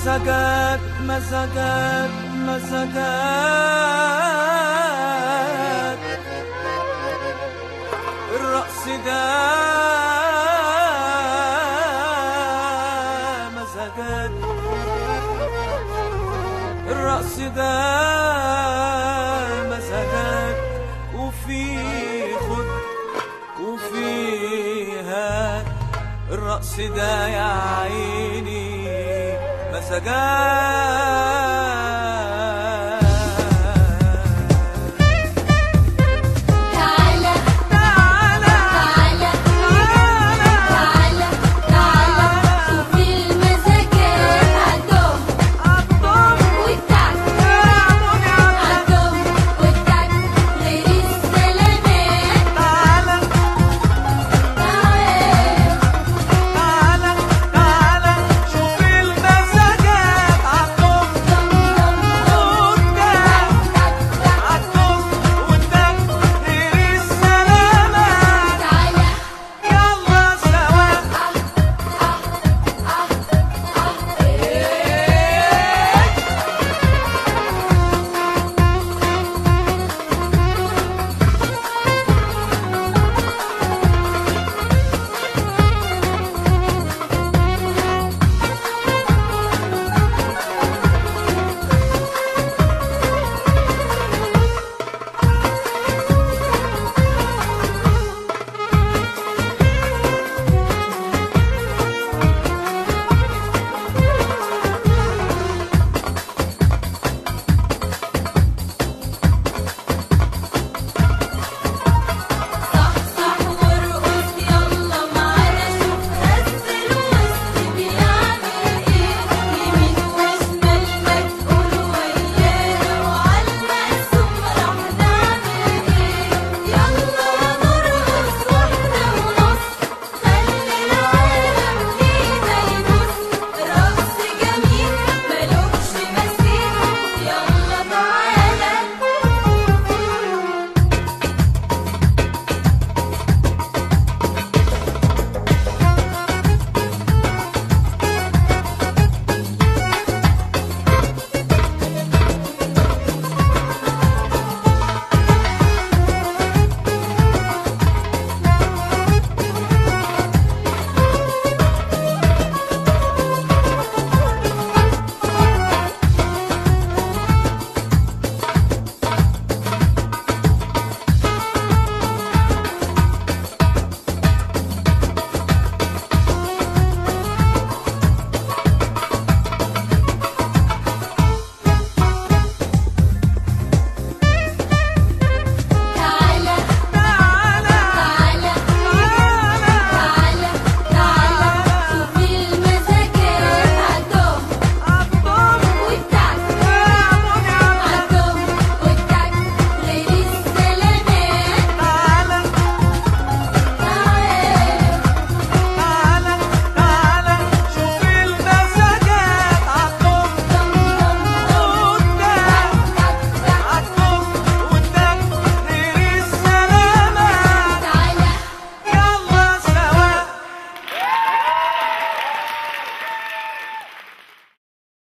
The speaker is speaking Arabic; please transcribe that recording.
مزاجك مزاجك مزاجك. الرقص ده مزاجك. الرقص ده مزاجك. وفي خد وفي هات الرقص ده يا عيني مزاجك